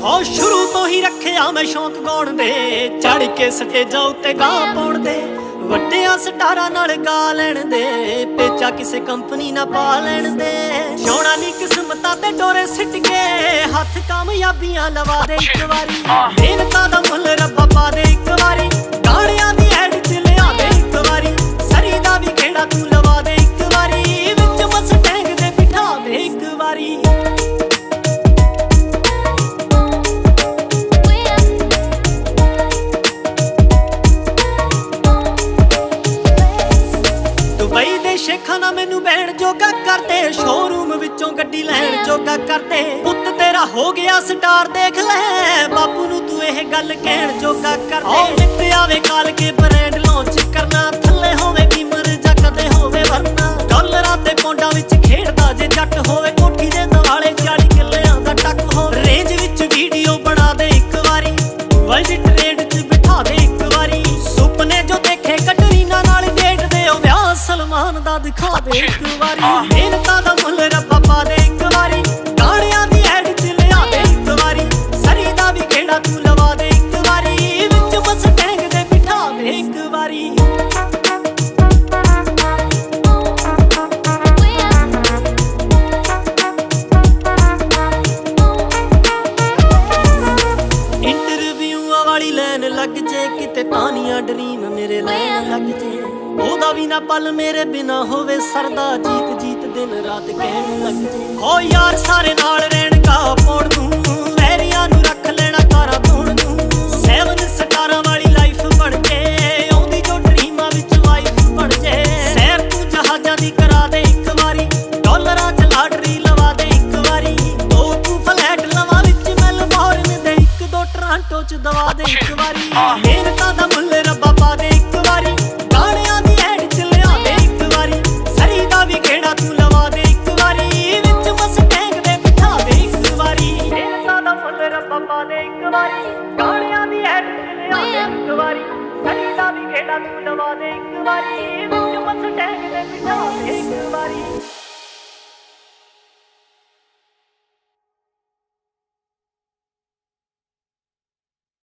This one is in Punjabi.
ਲਿਆ ਮੈਂ ਸ਼ੌਂਕ ਗਾਉਣ ਦੇ। ਚੜ ਕੇ ਸਟੇਜਾਂ ਉੱਤੇ ਗਾ ਪਾਉਣ ਦੇ। ਵੱਡਿਆਂ ਸਟਾਰਾਂ ਨਾਲ ਗਾ ਲੈਣ ਦੇ। ਪੇਚਾ ਕਿਸੇ ਕੰਪਨੀ ਨਾ ਪਾ ਲੈਣ ਦੇ। ਸੋਣਾ ਨਹੀਂ ਕਿਸਮਤਾਂ ਤੇ ਡੋਰੇ ਸਿੱਟ ਕੇ ਹੱਥ ਕਾਮਯਾਬੀਆਂ ਲਵਾ ਦੇ ਇੱਕ ਵਾਰੀ। ਮਿਹਨਤਾਂ ਦਾ ਮੁੱਲ ਰੱਬਾ ਪਾ ਦੇ ਇੱਕ ਵਾਰੀ। ਸ਼ੇਖਾਂ ਨਾ ਮੈਨੂੰ ਬਹਿਣ ਜੋਗਾ ਕਰਦੇ। ਸ਼ੋਰੂਮ ਵਿੱਚੋਂ ਗੱਡੀ ਲੈਣ ਜੋਗਾ ਕਰਦੇ। ਪੁੱਤ ਤੇਰਾ ਹੋ ਗਿਆ ਸਟਾਰ ਦੇਖ ਲੈ। ਬਾਪੂ ਨੂੰ ਤੂੰ ਇਹ ਗੱਲ ਕਹਿਣ ਜੋਗਾ ਕਰਦੇ। ਨਿੱਤ ਆਵੇ ਕਾਲ ਕੇ ਸਲਮਾਨ ਦਾ ਦਿਖਾ ਦੇ ਇੱਕ ਵਾਰੀ। ਮਿਹਨਤਾਂ ਦਾ ਮੁੱਲ ਰੱਬਾ ਪਾ ਦੇ ਇੱਕ ਵਾਰੀ। ਗਾਣਿਆਂ ਦੀ ਐਡ 'ਚ ਲਿਆ ਦੇ ਇੱਕ ਵਾਰੀ। ਸਰੀ ਦਾ ਵੀ ਕਿਹੜਾ ਤੂੰ ਲਵਾ ਦੇ ਇੱਕ ਵਾਰੀ। ਵਿੱਚ ਮਸਟੈਂਗ ਦੇ ਬਿਠਾ ਦੇ ਇੱਕ ਵਾਰੀ। ਇੰਟਰਵਿਊਆਂ ਵਾਲੀ ਲਾਈਨ ਲੱਗ ਜੇ ਕਿਤੇ ਤਾਨੀਆਂ ਡਰੀਮ ਮੇਰੇ ਲੈਣ ਲੱਗ ਜੇ। ਉਹਦਾ ਵੀ ਨਾ ਪਲ ਮੇਰੇ ਬਿਨਾ ਹੋਵੇ ਸਰਦਾ। ਜੀਤ ਜੀਤ ਦਿਨ ਰਾਤ ਕਹਿਣ ਲੱਗ ਹੋ ਯਾਰ ਸਾਰੇ ਨਾਲ ਰਹਿਣ ਕਾ ਪੋੜ ਦੂੰ। ਵੈਰੀਆਂ ਨੂੰ ਰੱਖ ਲੈਣਾ ਤਾਰਾ ਦੂੰ। ਸੈਵਨ ਸਟਾਰਾਂ ਵਾਲੀ ਲਾਈਫ ਬਣ ਜੇ। ਆਉਂਦੀ ਜੋ ਡਰੀਮਾਂ ਵਿੱਚ ਵਾਈਫ ਬਣ ਜੇ। ਸੈਰ ਤੂੰ ਜਹਾਜ਼ਾਂ ਦੀ ਕਰਾ ਦੇ ਇੱਕ ਵਾਰੀ। ਡਾਲਰਾਂ 'ਚ ਲਾਟਰੀ ਲਵਾ ਦੇ ਇੱਕ ਵਾਰੀ। ਦੋ ਤੂੰ ਫਲੈਟ ਲਵਾ ਵਿੱਚ ਮੈਲਬੌਰਨ ਦੇ ਇੱਕ ਦੋ ਟ੍ਰਾਂਟੋ 'ਚ ਦਵਾ ਦੇ ਇੱਕ ਵਾਰੀ। ਮਿਹਨਤਾਂ ਦਾ ਮੁੱਲ ਰੱਬਾ ਪਾ ਦੇ ਇੱਕ ਵਾਰੀ। ਦਾ